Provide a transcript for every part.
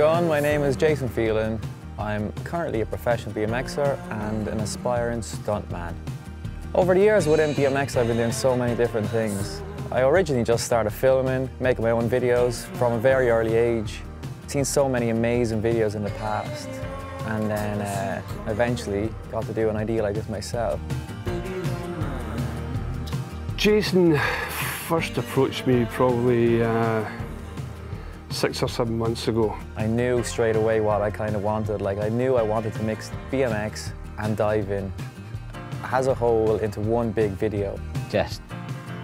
it? My name is Jason Phelan. I'm currently a professional BMXer and an aspiring stuntman. Over the years within BMX I've been doing so many different things. I originally just started filming, making my own videos from a very early age. I've seen so many amazing videos in the past and then uh, eventually got to do an idea like this myself. Jason first approached me probably uh, six or seven months ago. I knew straight away what I kind of wanted. Like I knew I wanted to mix BMX and diving as a whole into one big video. Just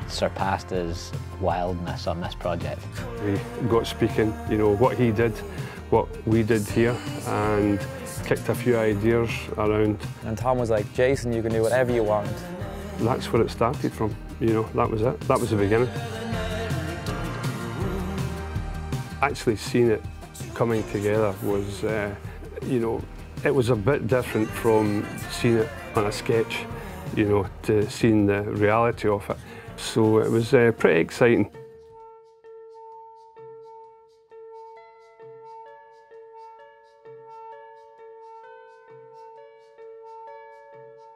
surpassed his wildness on this project. We got speaking, you know, what he did, what we did here, and kicked a few ideas around. And Tom was like, Jason, you can do whatever you want. That's where it started from, you know, that was it. That was the beginning. Actually seeing it coming together was, uh, you know, it was a bit different from seeing it on a sketch, you know, to seeing the reality of it. So it was uh, pretty exciting.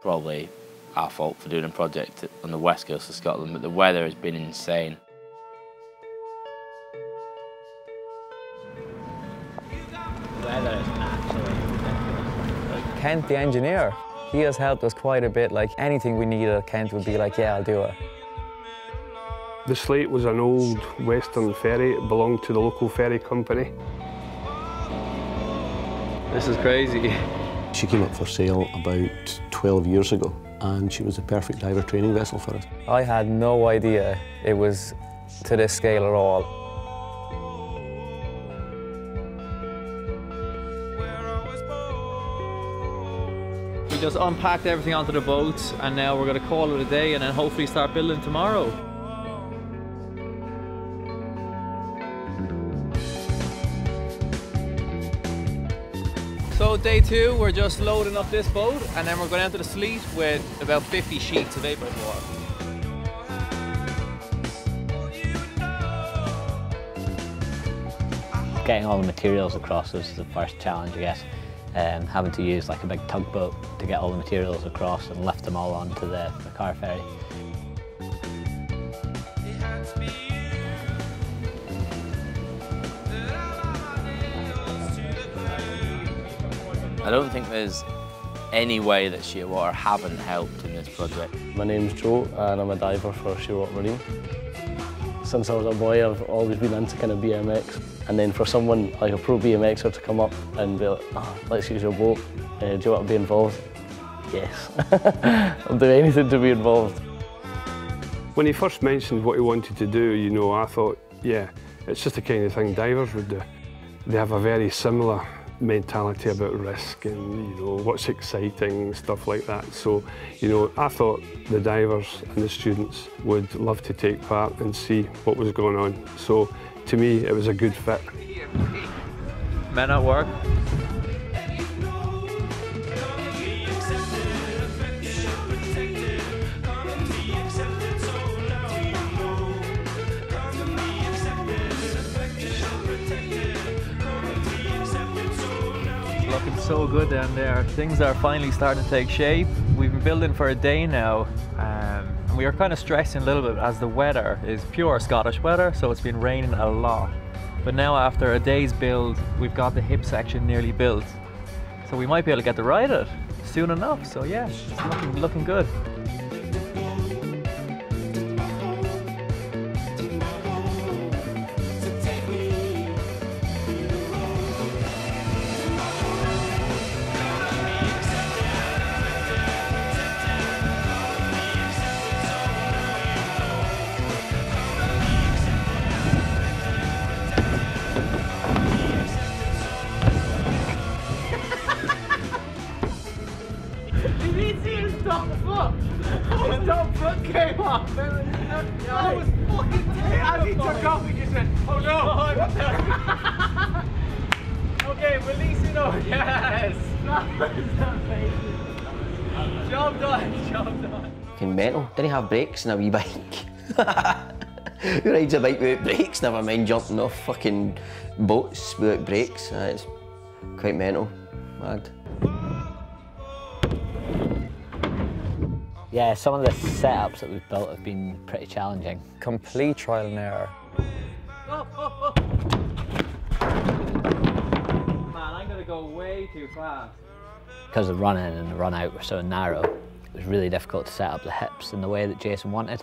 Probably our fault for doing a project on the west coast of Scotland, but the weather has been insane. Kent, the engineer, he has helped us quite a bit. Like anything we needed, uh, Kent would be like, yeah, I'll do it. The Sleat was an old western ferry. It belonged to the local ferry company. This is crazy. She came up for sale about 12 years ago and she was a perfect diver training vessel for us. I had no idea it was to this scale at all. Just unpacked everything onto the boat and now we're going to call it a day and then hopefully start building tomorrow. So day two, we're just loading up this boat and then we're going out to the Sleat with about 50 sheets of vapour water. Getting all the materials across was the first challenge, I guess. Um, having to use like a big tugboat to get all the materials across and lift them all onto the, the car ferry. I don't think there's any way that Shearwater haven't helped in this project. My name's Joe and I'm a diver for Shearwater Marine. Since I was a boy I've always been into kind of BMX and then for someone like a pro BMXer to come up and be like, oh, let's use your boat, uh, do you want to be involved? Yes, I'll do anything to be involved. When he first mentioned what he wanted to do, you know, I thought, yeah, it's just the kind of thing divers would do. They have a very similar mentality about risk and, you know, what's exciting, stuff like that. So, you know, I thought the divers and the students would love to take part and see what was going on. So, to me, it was a good fit. Men at work. So good down there. Things are finally starting to take shape. We've been building for a day now. Um, and we are kind of stressing a little bit as the weather is pure Scottish weather, so it's been raining a lot. But now after a day's build, we've got the hip section nearly built. So we might be able to get to ride it soon enough. So yeah, it's looking, looking good. Have brakes in a wee bike. Who rides a bike without brakes? Never mind jumping off fucking boats without brakes. Uh, it's quite mental. Mad. Yeah, some of the setups that we've built have been pretty challenging. Complete trial and error. Man, I'm gonna go way too fast. Because the run in and the run out were so narrow, it was really difficult to set up the hips in the way that Jason wanted.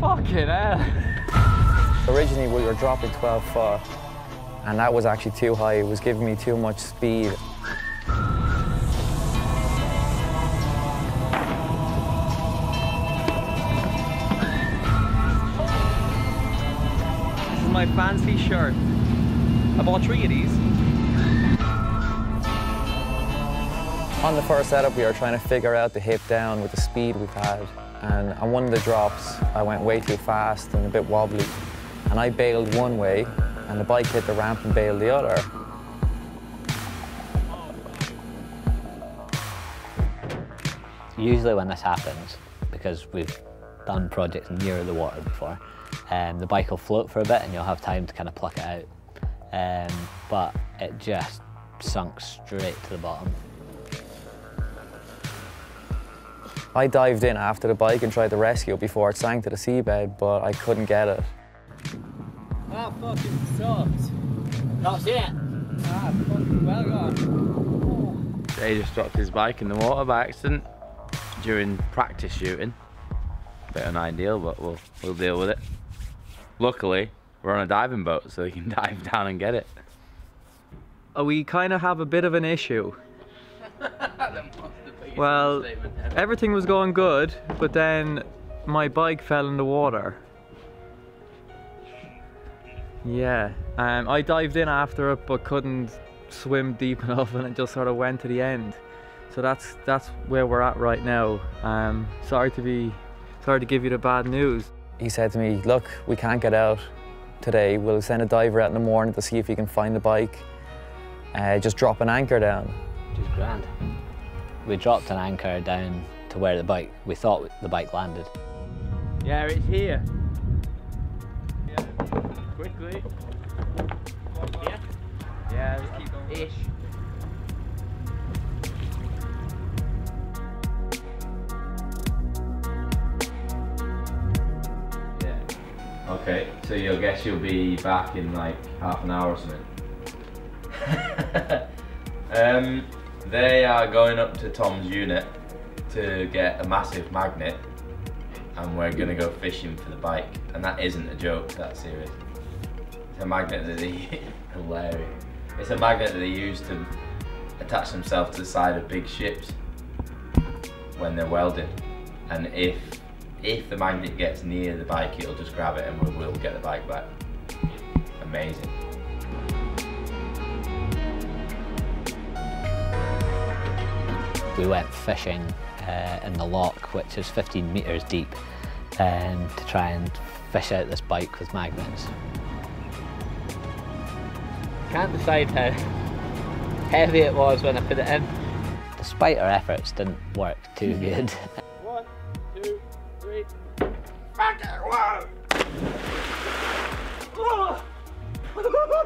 Fucking hell. Originally we were dropping 12 foot and that was actually too high. It was giving me too much speed. This is my fancy shirt. I bought three of these. On the first setup we were trying to figure out the hip down with the speed we've had and on one of the drops I went way too fast and a bit wobbly and I bailed one way and the bike hit the ramp and bailed the other. Usually when this happens, because we've done projects near the water before, um, the bike will float for a bit and you'll have time to kind of pluck it out. Um, but it just sunk straight to the bottom. I dived in after the bike and tried to rescue it before it sank to the seabed, but I couldn't get it. That fucking sucks. That's it. Ah, fucking well gone. Jay just dropped his bike in the water by accident during practice shooting. Bit unideal, but we'll we'll deal with it. Luckily, we're on a diving boat, so we can dive down and get it. Uh, we kind of have a bit of an issue. Well, everything was going good, but then my bike fell in the water. Yeah, um, I dived in after it, but couldn't swim deep enough, and it just sort of went to the end. So that's that's where we're at right now. Um, sorry to be, sorry to give you the bad news. He said to me, look, we can't get out today. We'll send a diver out in the morning to see if he can find the bike. Uh, just drop an anchor down. Which is grand. We dropped an anchor down to where the bike, we thought the bike landed. Yeah, it's here. Yeah, quickly. Yeah. Yeah, just keep going. Ish. Okay, so you'll guess you'll be back in like half an hour or something. um, they are going up to Tom's unit to get a massive magnet and we're gonna go fishing for the bike. And that isn't a joke, that's serious. It's a magnet that they, hilarious. It's a magnet that they use to attach themselves to the side of big ships when they're welded. And if if the magnet gets near the bike, it'll just grab it and we will get the bike back. Amazing. We went fishing uh, in the loch, which is 15 metres deep, um, to try and fish out this bike with magnets. Can't decide how heavy it was when I put it in. Despite our efforts, didn't work too good.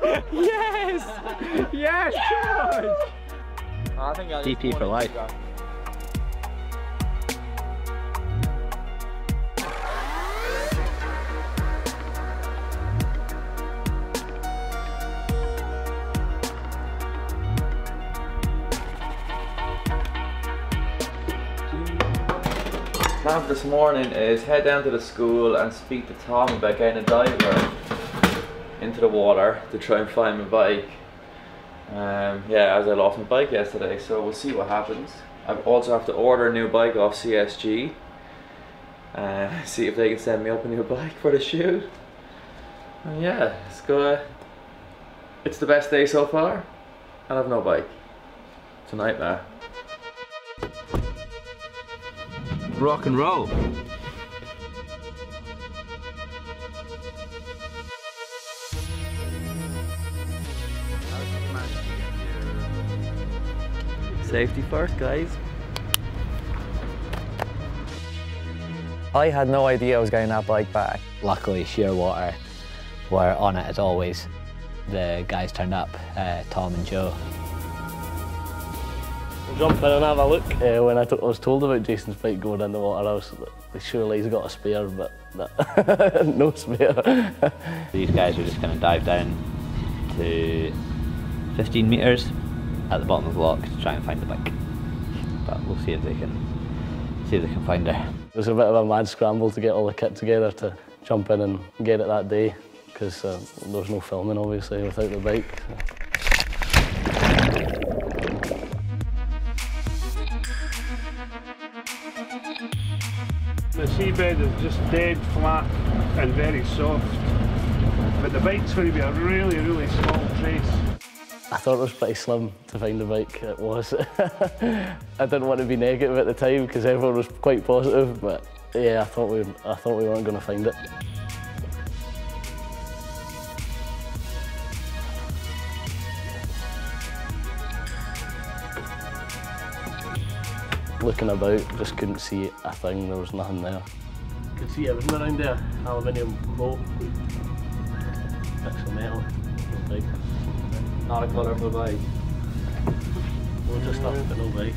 Yes! Yes, George! I think I DP for life. Plan for this morning is head down to the school and speak to Tom about getting a diver into the water to try and find my bike. Um, yeah, as I lost my bike yesterday, so we'll see what happens. I also have to order a new bike off CSG. Uh, see if they can send me up a new bike for the shoot. And yeah, it's good. It's the best day so far. I have no bike. It's a nightmare. Rock and roll. Safety first, guys. I had no idea I was getting that bike back. Luckily, Shearwater were on it as always. The guys turned up, uh, Tom and Joe. We'll jump in and have a look. Uh, when I, I was told about Jason's bike going in the water, I was like, surely he's got a spare, but no spare. These guys are just going to dive down to 15 metres at the bottom of the loch to try and find the bike. But we'll see if they can see if they can find her. It was a bit of a mad scramble to get all the kit together to jump in and get it that day because uh, there was no filming obviously without the bike. The seabed is just dead flat and very soft. But the bike's going to be a really, really small trace. I thought it was pretty slim to find the bike. It was. I didn't want to be negative at the time because everyone was quite positive, but yeah, I thought we, I thought we weren't going to find it. Looking about, just couldn't see a thing. There was nothing there. Could see everything around there. Aluminium boat, bits of metal. Not a colourful bike. We'll just of stuff, but no bike.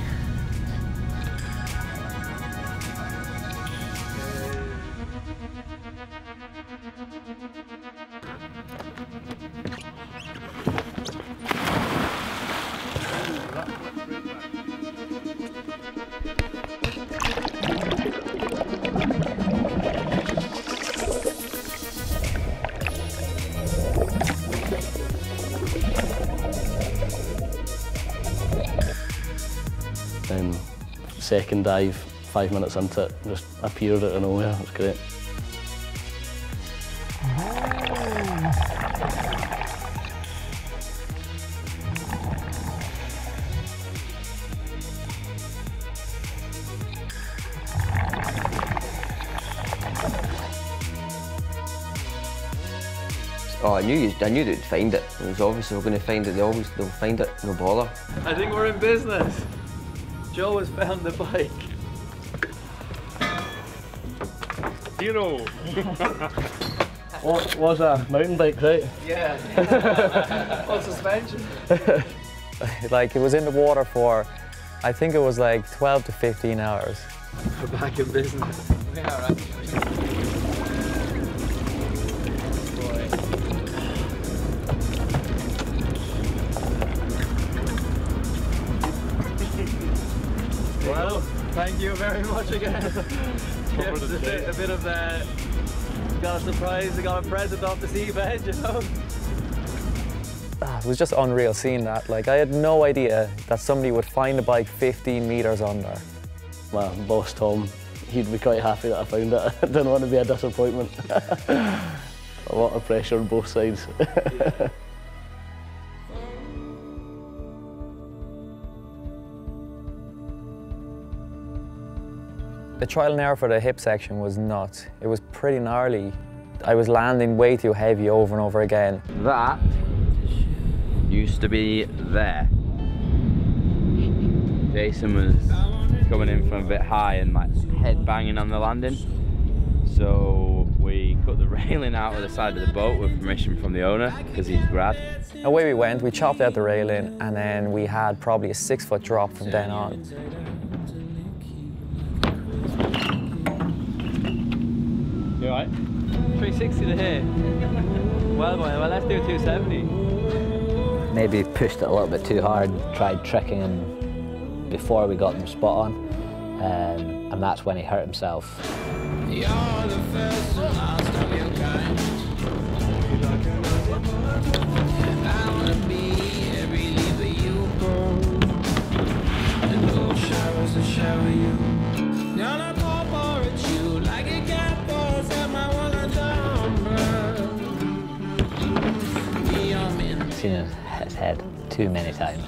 Second dive, five minutes into it, just appeared out of nowhere. It was great. Oh, I knew you, I knew they'd find it. It was obvious they were going to find it. They always they'll find it. No bother. I think we're in business. Joe has found the bike. Hero! What was a mountain bike, right? Yeah. On suspension. like it was in the water for, I think it was like 12 to 15 hours. We're back in business. Yeah, right. Well, thank you very much again. Gives a bit, a bit of uh, got a surprise, got a present off the seabed, you know. Ah, It was just unreal seeing that. Like I had no idea that somebody would find the bike 15 meters under. My boss Tom, he'd be quite happy that I found it. I didn't want to be a disappointment. a lot of pressure on both sides. The trial and error for the hip section was nuts. It was pretty gnarly. I was landing way too heavy over and over again. That used to be there. Jason was coming in from a bit high and like head banging on the landing. So we cut the railing out of the side of the boat with permission from the owner because he's grad. Away we went, we chopped out the railing and then we had probably a six foot drop from then on. You alright? 360 to here. Well, boy, well, let's do 270. Maybe pushed it a little bit too hard, tried tricking him before we got them spot on, um, and that's when he hurt himself. Hit his head too many times.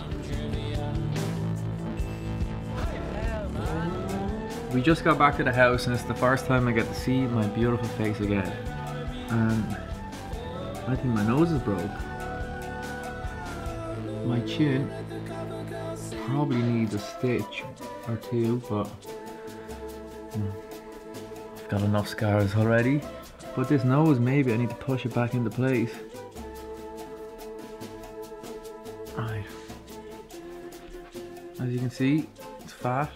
We just got back to the house and it's the first time I get to see my beautiful face again. And I think my nose is broke. My chin probably needs a stitch or two, but I've got enough scars already. But this nose, maybe I need to push it back into place. As you can see, it's fat.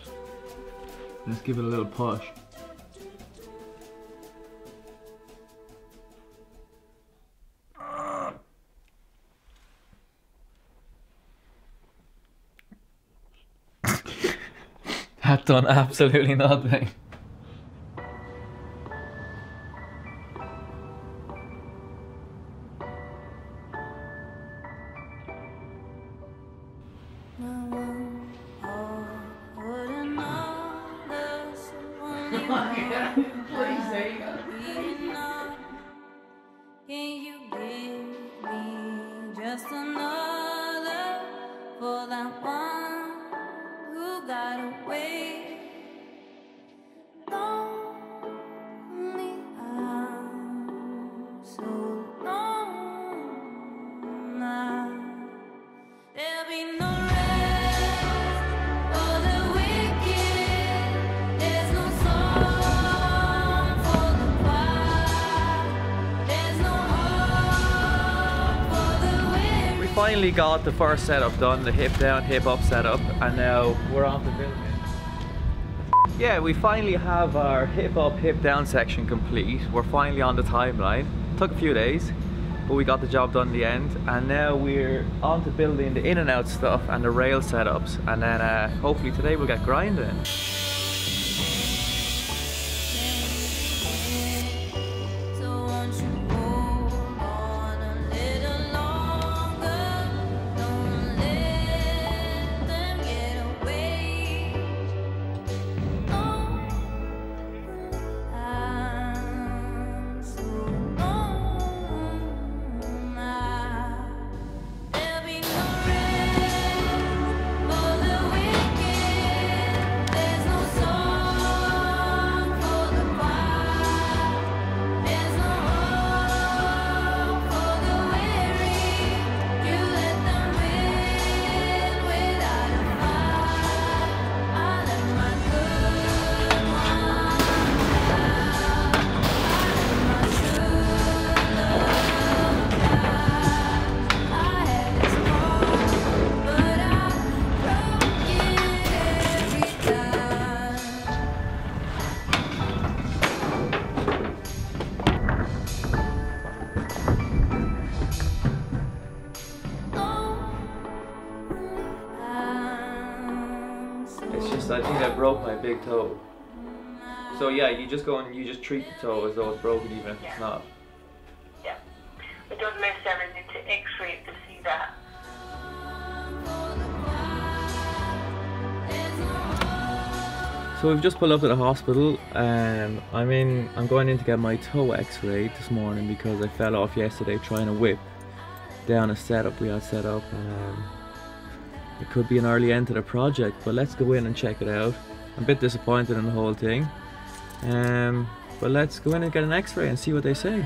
Let's give it a little push. That done absolutely nothing. Finally got the first setup done, the hip down, hip up setup, and now we're on to building. Yeah, we finally have our hip up, hip down section complete. We're finally on the timeline. Took a few days, but we got the job done in the end. And now we're on to building the in and out stuff and the rail setups. And then uh, hopefully today we'll get grinding. Just go and you just treat the toe as though it's broken even if it's not. Yeah. We don't necessarily need to x-ray to see that. So we've just pulled up at the hospital. Um, I'm in. I'm going in to get my toe X-rayed this morning because I fell off yesterday trying to whip down a setup we had set up. Um, it could be an early end to the project, but let's go in and check it out. I'm a bit disappointed in the whole thing. Um, but let's go in and get an X-ray and see what they say.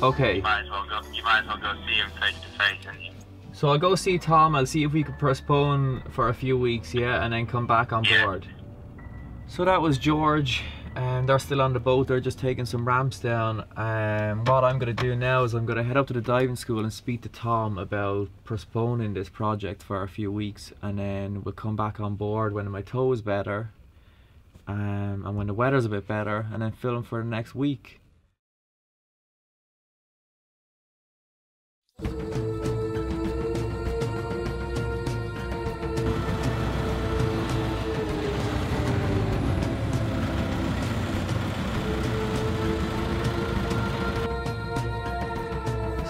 Okay. well go. You might as well go see him face to face. So I'll go see Tom. I'll see if we could postpone for a few weeks, yeah, and then come back on Yeah. board. So that was George, and they're still on the boat. They're just taking some ramps down. And what I'm gonna do now is I'm gonna head up to the diving school and speak to Tom about postponing this project for a few weeks, and then we'll come back on board when my toe is better, um, and when the weather's a bit better, and then film for the next week.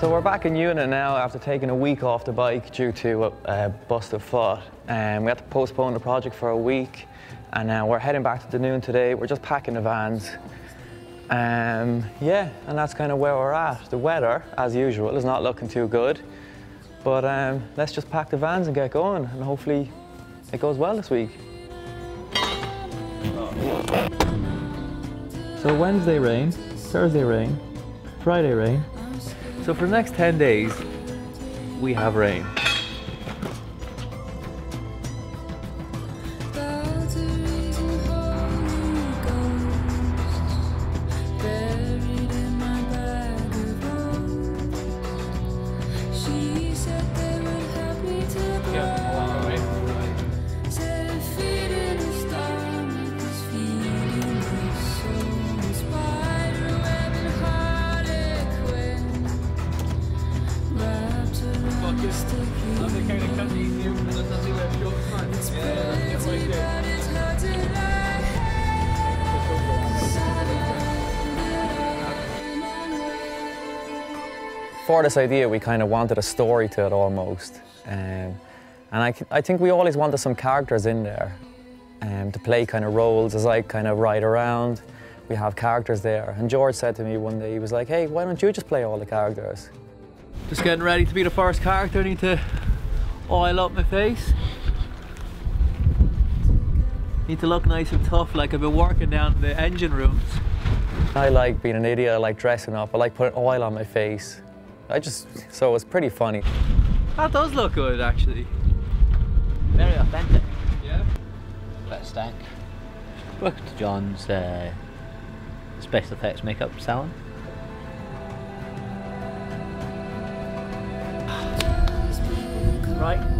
So we're back in unit now after taking a week off the bike due to a, a busted foot. And we had to postpone the project for a week. And now we're heading back to the noon today. We're just packing the vans. Um, yeah, and that's kind of where we're at. The weather, as usual, is not looking too good. But um, let's just pack the vans and get going. And hopefully it goes well this week. So Wednesday rain, Thursday rain, Friday rain. So for the next 10 days, we have rain. This idea, we kind of wanted a story to it almost. Um, and I think we always wanted some characters in there um, to play kind of roles as I kind of ride around. We have characters there. And George said to me one day, he was like, hey, why don't you just play all the characters? Just getting ready to be the first character. I need to oil up my face. Need to look nice and tough, like I've been working down in the engine rooms. I like being an idiot, I like dressing up, I like putting oil on my face. I just, so it was pretty funny. That does look good, actually. Very authentic. Yeah. Bit of stank. to John's uh, special effects makeup salon. Right.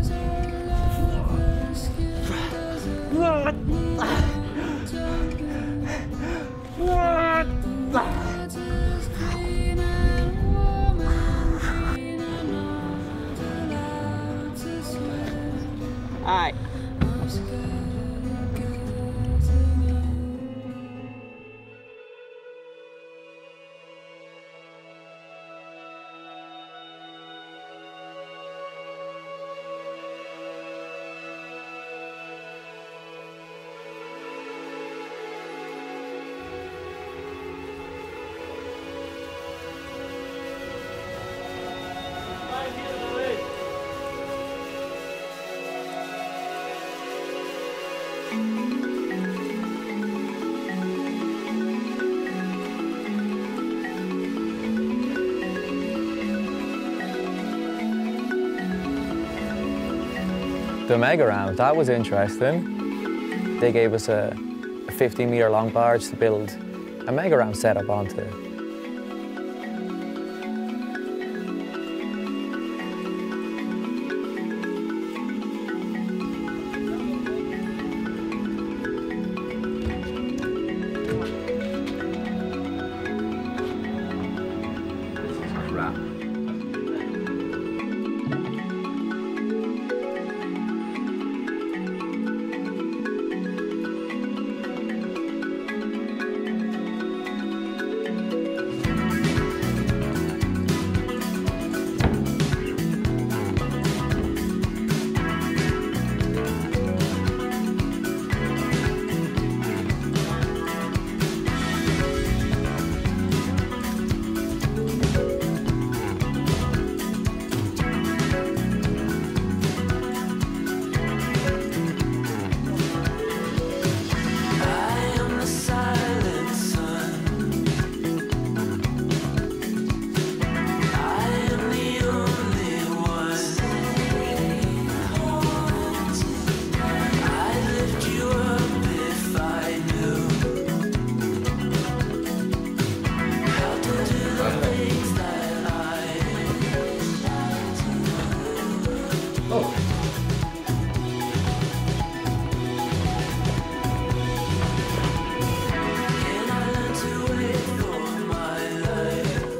The mega ramp, that was interesting. They gave us a, a 50 meter long barge to build a mega ramp setup onto.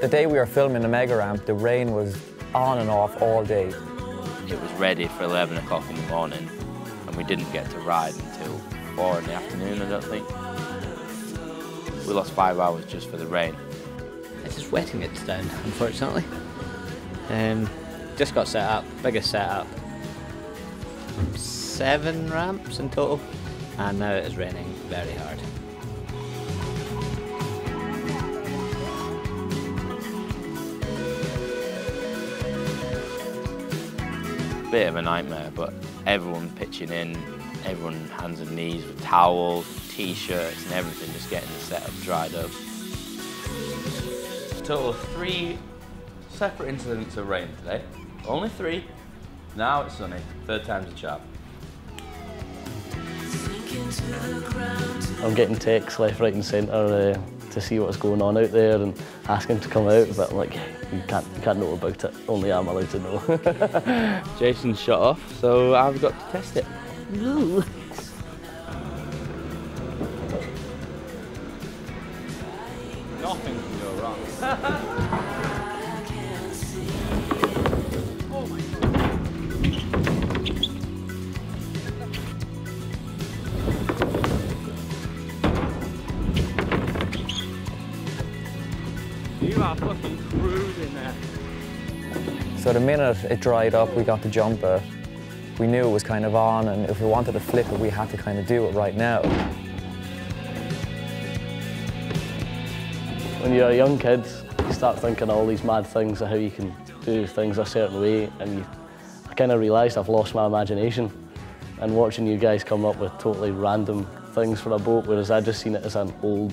The day we were filming the mega ramp, the rain was on and off all day. It was ready for 11 o'clock in the morning, and we didn't get to ride until 4 in the afternoon, I don't think. We lost five hours just for the rain. It's just wetting it down, unfortunately. Um, just got set up, biggest setup. Seven ramps in total, and now it is raining very hard. Bit of a nightmare, but everyone pitching in, everyone hands and knees with towels, t-shirts and everything, just getting the setup dried up. Total of three separate incidents of rain today. Only three. Now it's sunny. Third time's a charm. I'm getting texts left, right and centre uh, to see what's going on out there and ask him to come out, but I'm like, you can't, you can't know about it. Only I'm allowed to know. Jason's shut off, so I've got to test it. Nothing minute it dried up, we got to jump it. We knew it was kind of on, and if we wanted to flip it, we had to kind of do it right now. when you're a young kid, you start thinking all these mad things of how you can do things a certain way, and you, I kind of realised I've lost my imagination. And watching you guys come up with totally random things for a boat, whereas I just seen it as an old,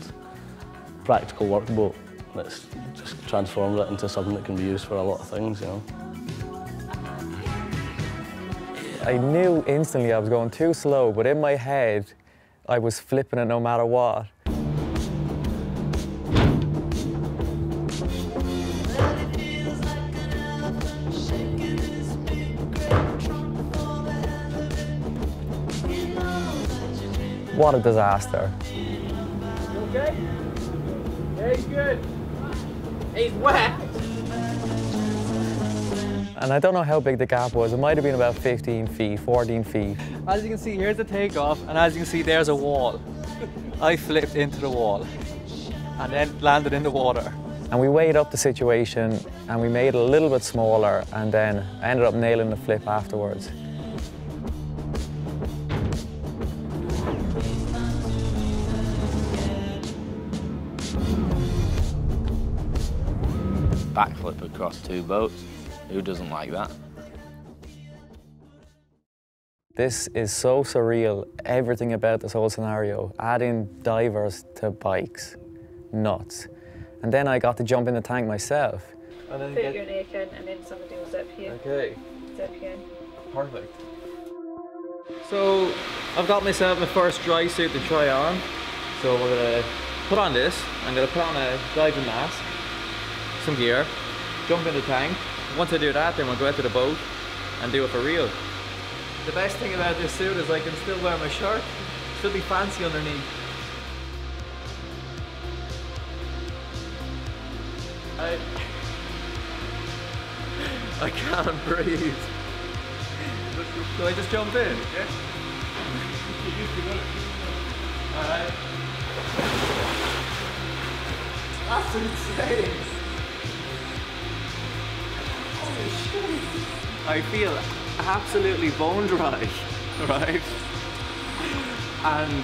practical workboat that's just transformed it into something that can be used for a lot of things, you know. I knew instantly I was going too slow, but in my head, I was flipping it no matter what. What a disaster. You okay? Yeah, he's good. He's wet. And I don't know how big the gap was. It might have been about 15 feet, 14 feet. As you can see, here's the takeoff, and as you can see, there's a wall. I flipped into the wall and then landed in the water. And we weighed up the situation and we made it a little bit smaller and then I ended up nailing the flip afterwards. Backflip across two boats. Who doesn't like that? This is so surreal, everything about this whole scenario. Adding divers to bikes, nuts. And then I got to jump in the tank myself. And then Put your neck in and then somebody will zip you. Okay, Zip you in. perfect. So I've got myself my first dry suit to try on. So we're gonna put on this. I'm gonna put on a diving mask, some gear, jump in the tank. Once I do that, then we'll go out to the boat and do it for real. The best thing about this suit is I can still wear my shirt. Still be fancy underneath. I I can't breathe. Do I just jump in? Yeah. Alright. That's insane. I feel absolutely bone dry, right? And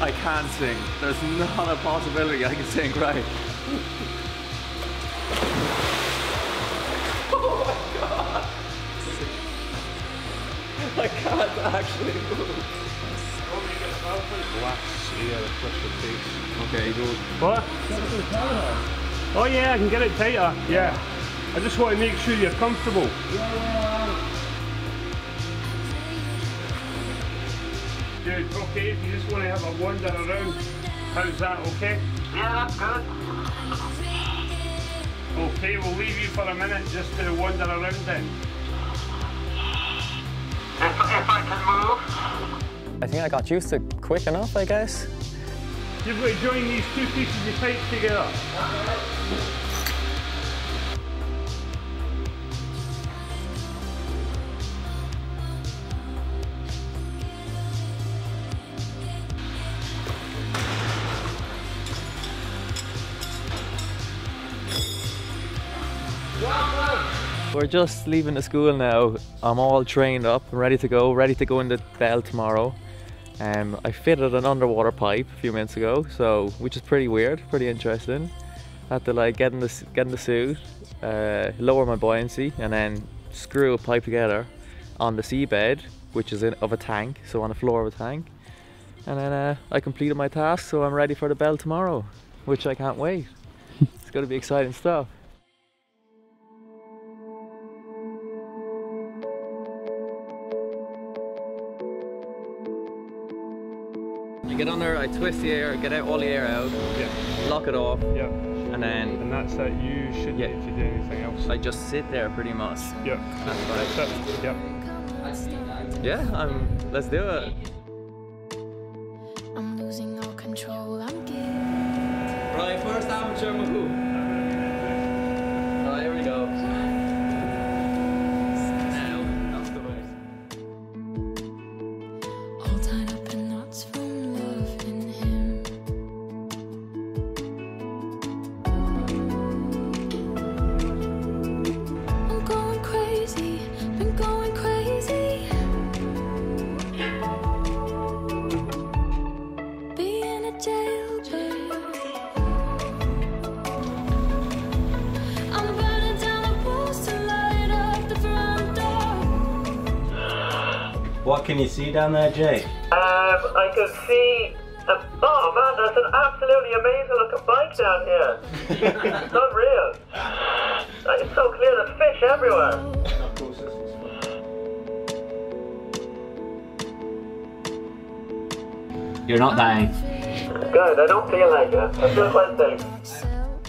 I can't sing. There's not a possibility I can sing right. Oh my god! I can't actually move. Okay. What? Oh yeah, I can get it tighter. Yeah. I just want to make sure you're comfortable. Good. Okay, if you just want to have a wander around, how's that? Okay. Yeah, that's good. Okay, we'll leave you for a minute just to wander around then. If, if I can move. I think I got used to it quick enough, I guess. You've got to join these two pieces of pipe together. We're just leaving the school now. I'm all trained up, ready to go, ready to go in the bell tomorrow. Um, I fitted an underwater pipe a few minutes ago, so which is pretty weird, pretty interesting. Had to like get in the get in the suit, uh, lower my buoyancy, and then screw a pipe together on the seabed, which is in, of a tank, so on the floor of a tank. And then uh, I completed my task, so I'm ready for the bell tomorrow, which I can't wait. It's going to be exciting stuff. You get under, I twist the air, get out all the air out, Yeah. lock it off, Yeah. and then And that's it. You shouldn't Yeah. need to do anything else. I just sit there pretty much. yeah. That's fine. That's it. Yeah. Yeah, um, let's do it. I'm losing all control. I'm getting. Right, first amateur move. What can you see down there, Jay? Um, I can see. Uh, oh man, that's an absolutely amazing looking bike down here. it's unreal. It's so clear, there's fish everywhere. You're not dying. Good, I don't feel like it. I feel quite safe.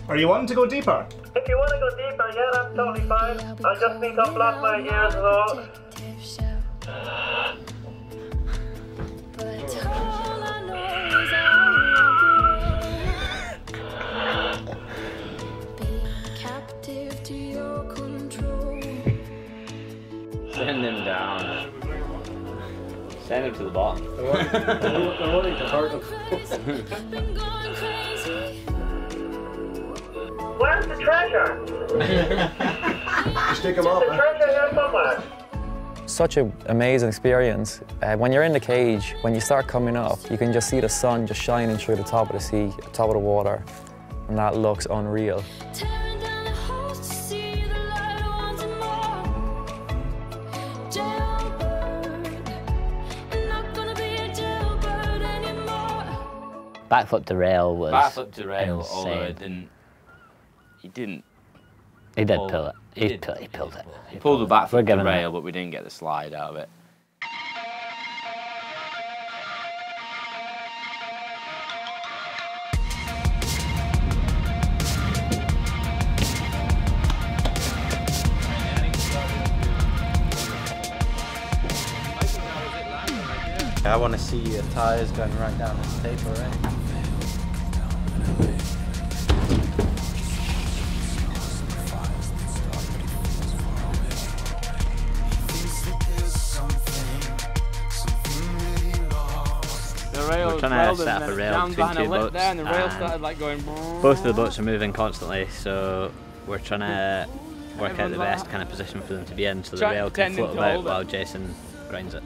Are you wanting to go deeper? If you want to go deeper, yeah, that's totally fine. I just need to unblock my ears and Send him down. Send him to the bottom. I wanted to hurt him. Been going crazy. Where's the treasure? Just take him The off, man. treasure here somewhere. Such an amazing experience. Uh, when you're in the cage, when you start coming up, you can just see the sun just shining through the top of the sea, top of the water, and that looks unreal. Backflip to rail was Backflip to rail, although insane. it didn't. He didn't. He did pull- pull it. he He, did pull, he pulled it. He pulled the backflip We're to rail, him but we didn't get the slide out of it. I want to see your tires going right down this taper, right? Trying to set up a rail between two boats, there, and the rail and started like going. Both of the boats are moving constantly, so we're trying to work out the best kind of position for them to be in so the rail can float about while Jason grinds it.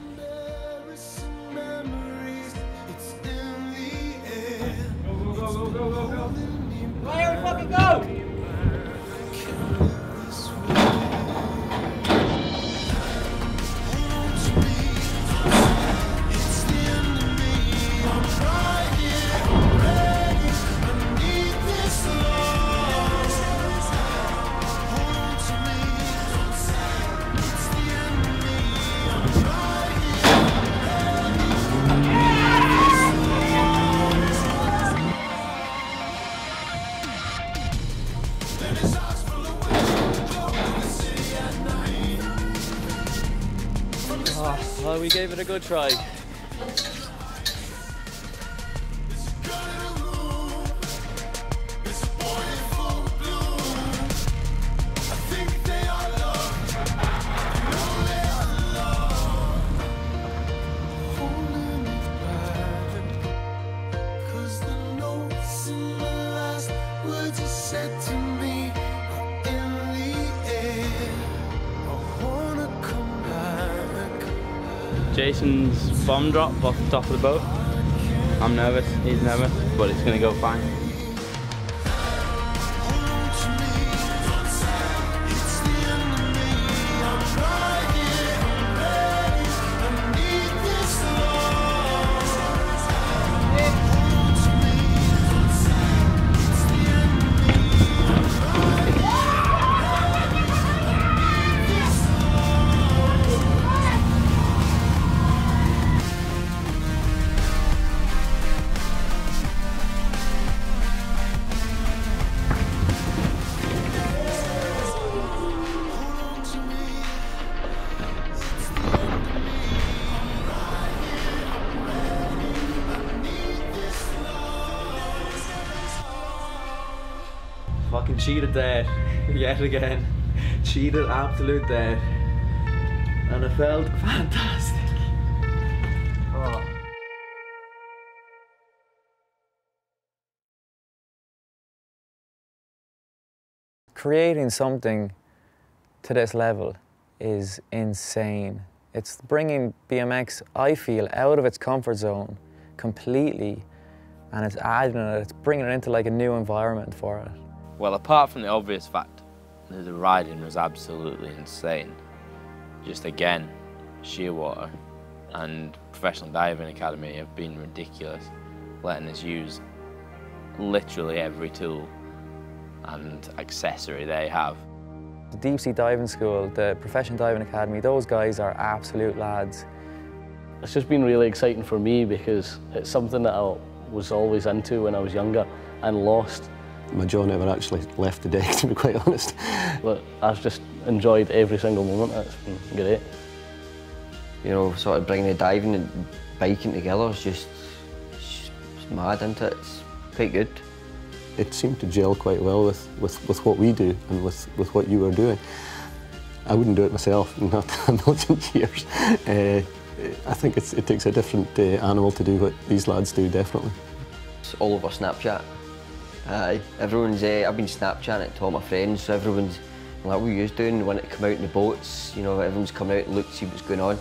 Good try. Jason's bomb drop off the top of the boat. I'm nervous, he's nervous, but it's gonna go fine. Fucking cheated there, yet again. Cheated absolute there. And it felt fantastic. Oh. Creating something to this level is insane. It's bringing BMX, I feel, out of its comfort zone completely and it's adding it, it's bringing it into like a new environment for it. Well, apart from the obvious fact that the riding was absolutely insane, just again, Shearwater and Professional Diving Academy have been ridiculous, letting us use literally every tool and accessory they have. The Deep Sea Diving School, the Professional Diving Academy, those guys are absolute lads. It's just been really exciting for me because it's something that I was always into when I was younger and lost. My jaw never actually left the deck, to be quite honest. But I've just enjoyed every single moment. It's been great. You know, sort of bringing the diving and biking together is just, it's just mad, isn't it? It's quite good. It seemed to gel quite well with, with, with what we do and with, with what you were doing. I wouldn't do it myself, not a million years. Uh, I think it's, it takes a different uh, animal to do what these lads do, definitely. It's all over Snapchat. Aye, everyone's, uh, I've been Snapchatting it to all my friends, so everyone's like, what are you doing? When it come out in the boats, you know, everyone's come out and look, see what's going on.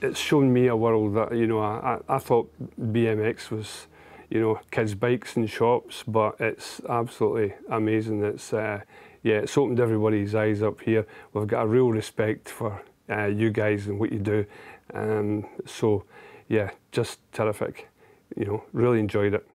It's shown me a world that, you know, I, I I thought BMX was, you know, kids' bikes and shops, but it's absolutely amazing. It's, uh, yeah, it's opened everybody's eyes up here. We've got a real respect for uh, you guys and what you do. Um, so, yeah, just terrific. You know, really enjoyed it.